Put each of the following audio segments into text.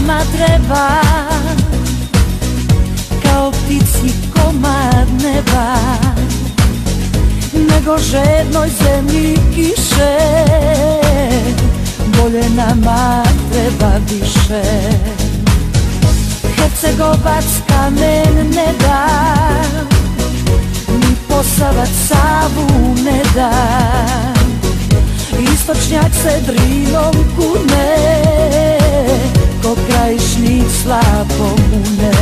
nama treba. Kao ptici komad neba. Nego žednoj zemlji kiše. Bolje nama treba više. Hercegovac kamen ne da Ni posavac savu ne da. Istočnjak se drinom kune slabo mune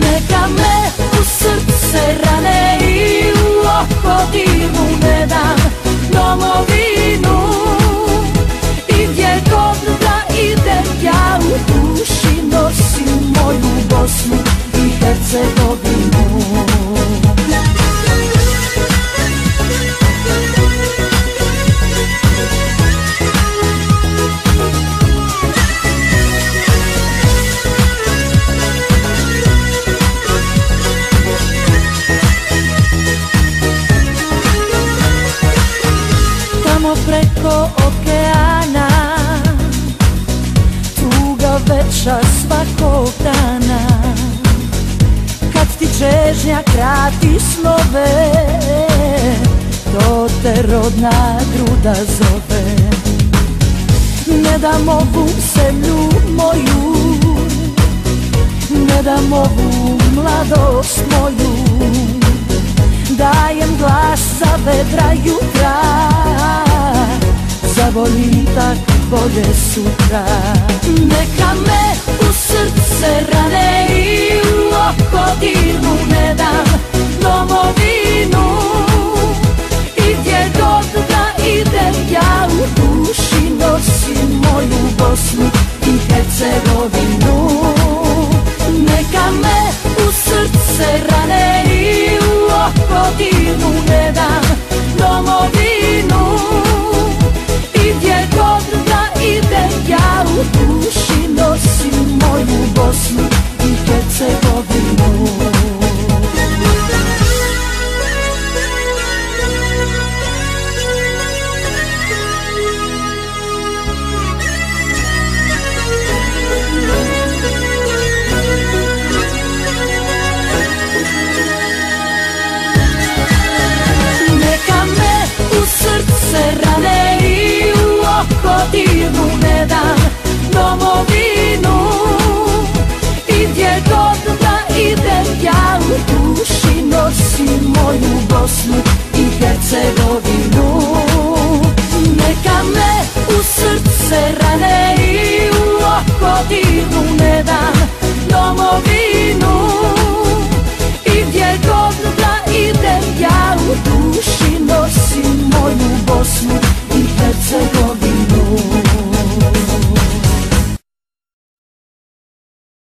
Neka me u srce rane i u oko divu ne dam domovinu preko okeana. Tuga veća svakog dana. Kad ti čežnja krati snove To te rodna gruda zove. Ne dam ovu zemlju moju Ne dam ovu mladost moju. Dajem glas za vedra jutra Za boljitak bolje sutra. Neka me u srce rane i u oko dirnu ne dam domovinu. I gdje god da idem ja u duši nosim moju Bosnu i Hercegovinu. Neka me u srce rane i u oko ne dam domovinu